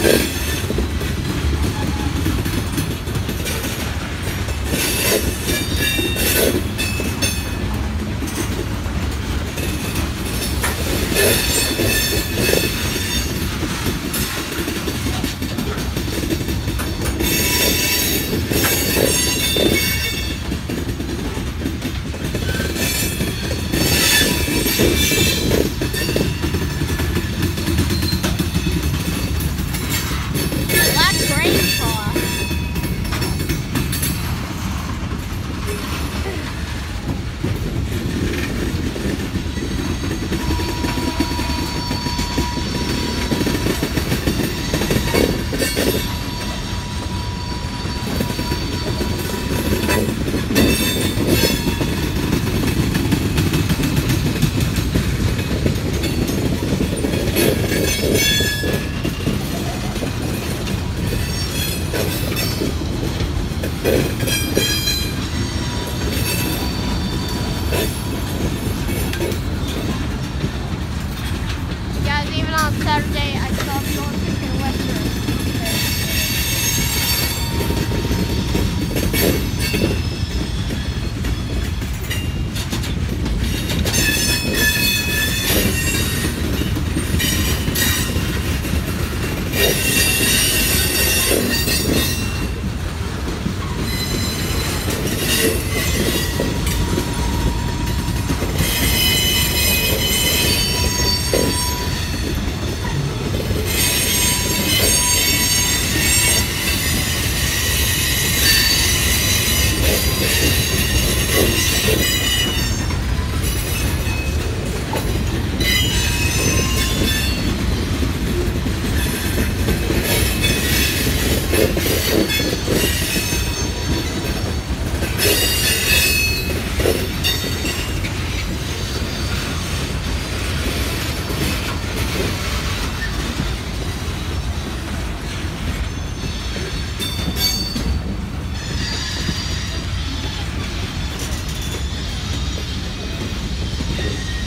Amen. Guys, even on Saturday,